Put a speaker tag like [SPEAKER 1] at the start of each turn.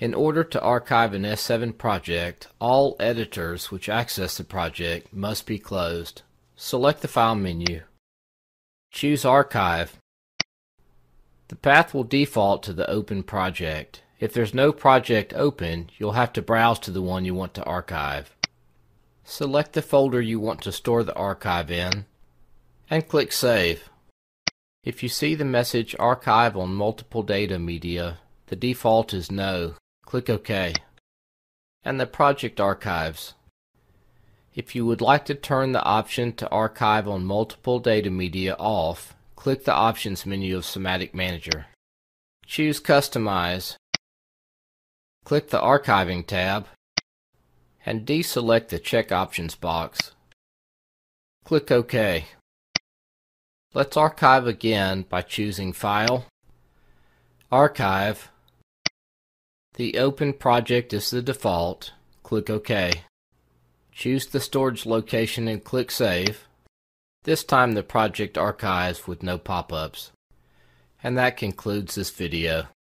[SPEAKER 1] In order to archive an S7 project, all editors which access the project must be closed. Select the File menu. Choose Archive. The path will default to the open project. If there's no project open, you'll have to browse to the one you want to archive. Select the folder you want to store the archive in and click Save. If you see the message Archive on multiple data media, the default is No. Click OK. And the project archives. If you would like to turn the option to archive on multiple data media off, click the Options menu of Simatic Manager. Choose Customize. Click the Archiving tab and deselect the Check Options box. Click OK. Let's archive again by choosing File, Archive, the open project is the default. Click OK. Choose the storage location and click Save. This time the project archives with no pop-ups. And that concludes this video.